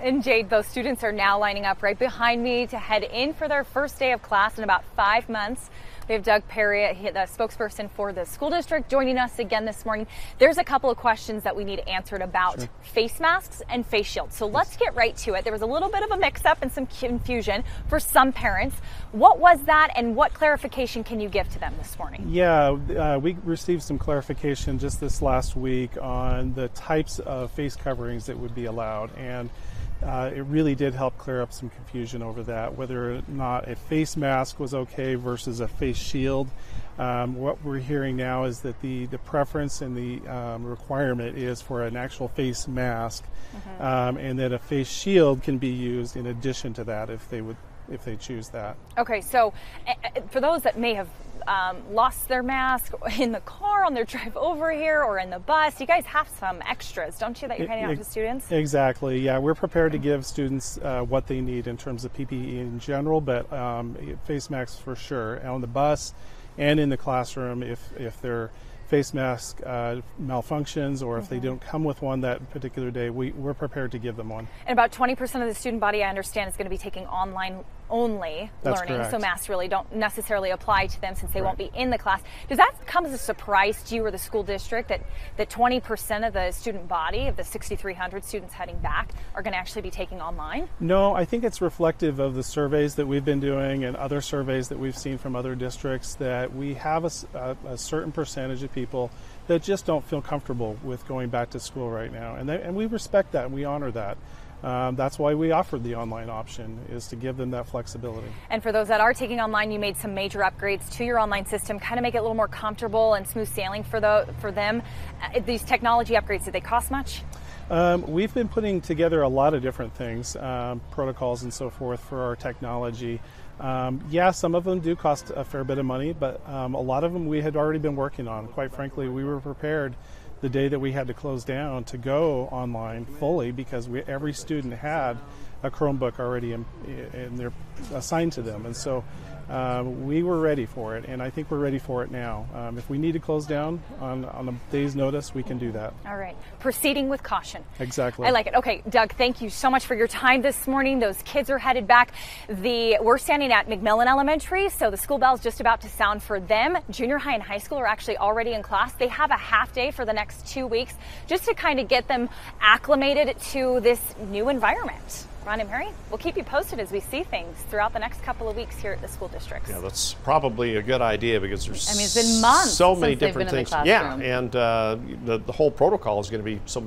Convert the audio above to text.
And Jade, those students are now lining up right behind me to head in for their first day of class in about five months. We have Doug Perry, the spokesperson for the school district, joining us again this morning. There's a couple of questions that we need answered about sure. face masks and face shields. So let's get right to it. There was a little bit of a mix up and some confusion for some parents. What was that, and what clarification can you give to them this morning? Yeah, uh, we received some clarification just this last week on the types of face coverings that would be allowed. And uh, it really did help clear up some confusion over that, whether or not a face mask was okay versus a face shield. Um, what we're hearing now is that the, the preference and the um, requirement is for an actual face mask, mm-hmm. um, and that a face shield can be used in addition to that if they would if they choose that. Okay, so for those that may have um, lost their mask in the car on their drive over here or in the bus, you guys have some extras, don't you, that you're handing out to students? Exactly. Yeah, we're prepared to give students uh, what they need in terms of PPE in general, but um, face masks for sure. On the bus and in the classroom, if if they're face mask uh, malfunctions or if mm-hmm. they don't come with one that particular day, we, we're prepared to give them one. And about 20% of the student body, I understand, is going to be taking online only That's learning. Correct. So masks really don't necessarily apply to them since they right. won't be in the class. Does that come as a surprise to you or the school district that, that 20% of the student body, of the 6,300 students heading back, are going to actually be taking online? No, I think it's reflective of the surveys that we've been doing and other surveys that we've seen from other districts that we have a, a, a certain percentage of people that just don't feel comfortable with going back to school right now. And, they, and we respect that and we honor that. Um, that's why we offered the online option is to give them that flexibility. And for those that are taking online, you made some major upgrades to your online system, kind of make it a little more comfortable and smooth sailing for the for them. Uh, these technology upgrades, did they cost much? Um, we've been putting together a lot of different things, um, protocols and so forth for our technology. Um, yeah, some of them do cost a fair bit of money, but um, a lot of them we had already been working on. Quite frankly, we were prepared the day that we had to close down to go online fully because we, every student had a Chromebook already in, in their assigned to them, and so um, we were ready for it, and I think we're ready for it now. Um, if we need to close down on, on a day's notice, we can do that. All right. Proceeding with caution. Exactly. I like it. Okay, Doug, thank you so much for your time this morning. Those kids are headed back. The We're standing at McMillan Elementary, so the school bell is just about to sound for them. Junior high and high school are actually already in class. They have a half day for the next two weeks just to kind of get them acclimated to this new environment. Ron and Mary, we'll keep you posted as we see things throughout the next couple of weeks here at the school districts. Yeah, that's probably a good idea because there's I mean, it's been months so many different things. Yeah, and uh, the, the whole protocol is going to be so much